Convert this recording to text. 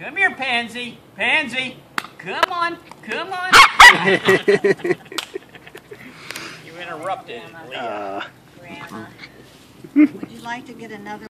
Come here, Pansy. Pansy. Come on. Come on. you interrupted, uh Grandma, would you like to get another